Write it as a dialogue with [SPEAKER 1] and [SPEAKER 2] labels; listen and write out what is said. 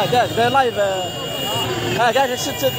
[SPEAKER 1] آه كاع داير لايف آه كاع شد شد